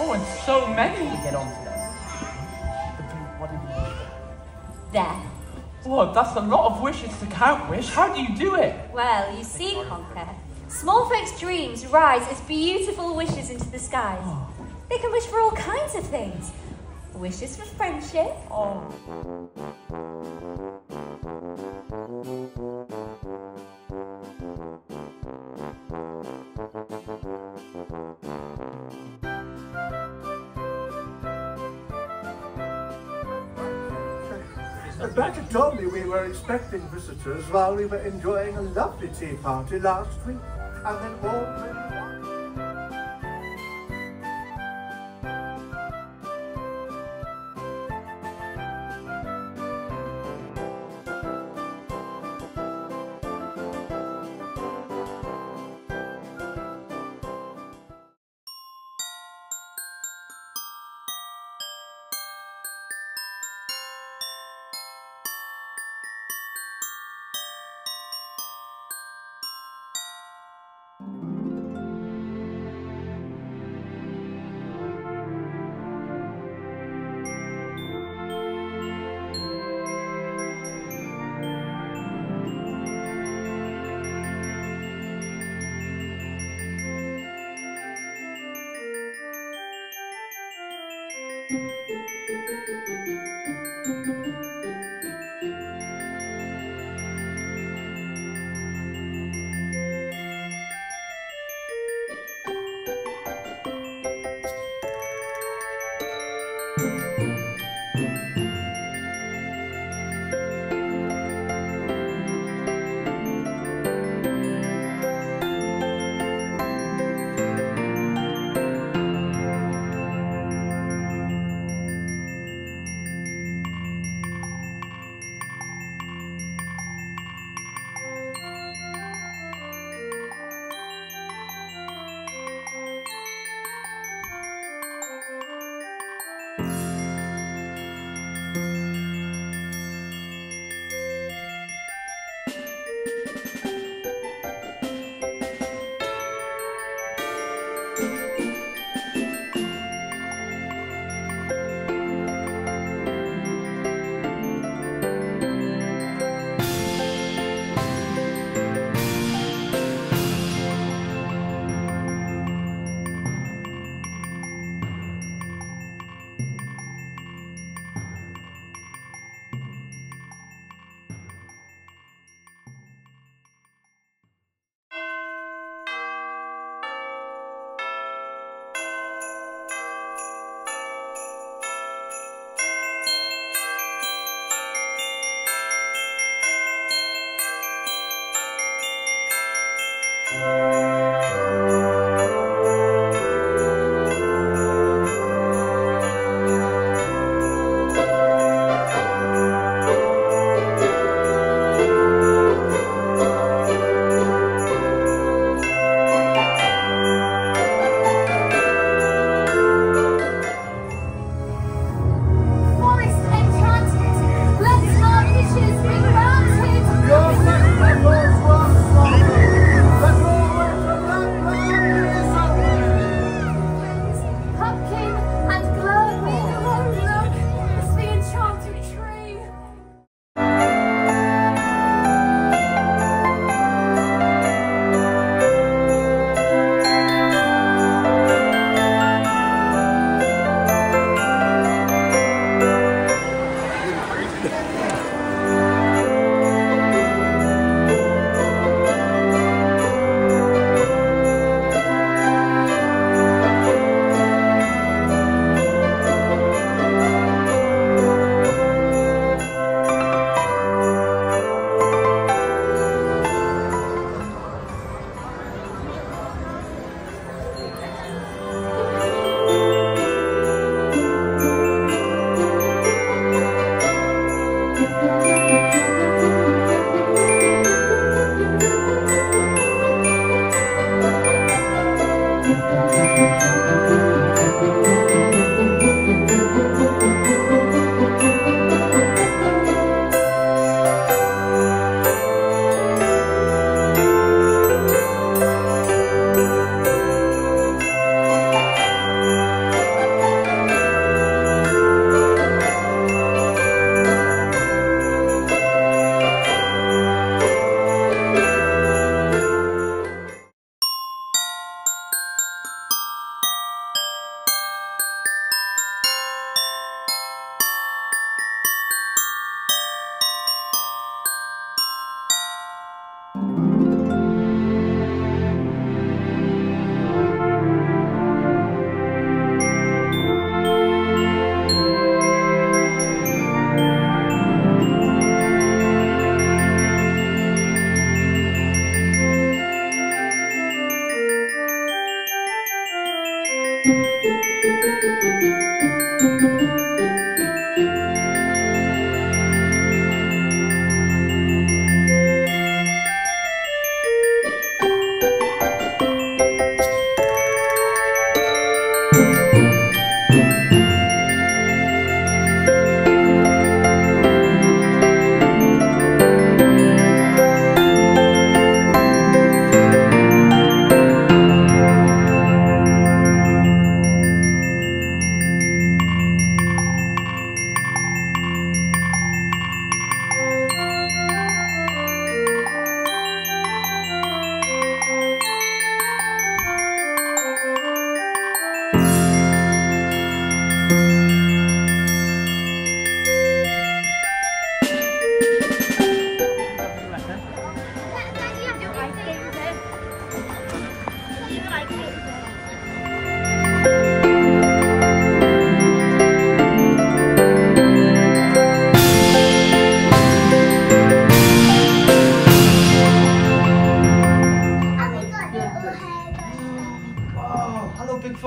Oh, and so many to get on today. What did you? There. Oh, that's a lot of wishes to count, Wish. How do you do it? Well, you see, Conker, small folks' dreams rise as beautiful wishes into the skies. Oh. They can wish for all kinds of things. Wishes for friendship, Oh. Becca told me we were expecting visitors while we were enjoying a lovely tea party last week. And then all Música Forest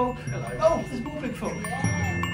folk. Oh, there's more big folk.